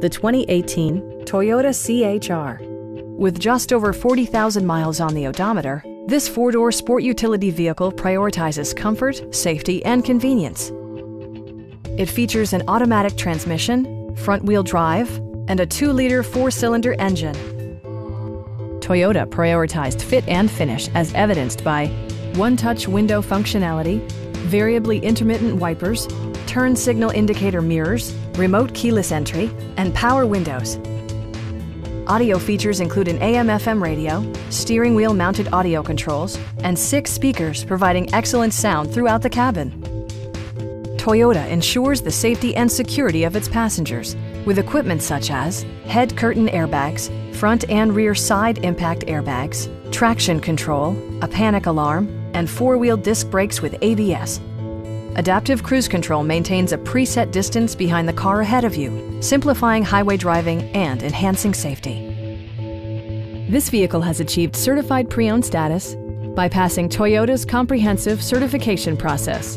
the 2018 Toyota CHR. With just over 40,000 miles on the odometer, this four-door sport utility vehicle prioritizes comfort, safety, and convenience. It features an automatic transmission, front-wheel drive, and a 2-liter four-cylinder engine. Toyota prioritized fit and finish as evidenced by one-touch window functionality, variably intermittent wipers, turn signal indicator mirrors, remote keyless entry, and power windows. Audio features include an AM-FM radio, steering wheel mounted audio controls, and six speakers providing excellent sound throughout the cabin. Toyota ensures the safety and security of its passengers with equipment such as head curtain airbags, front and rear side impact airbags, traction control, a panic alarm, and four-wheel disc brakes with ABS. Adaptive Cruise Control maintains a preset distance behind the car ahead of you, simplifying highway driving and enhancing safety. This vehicle has achieved certified pre-owned status by passing Toyota's comprehensive certification process.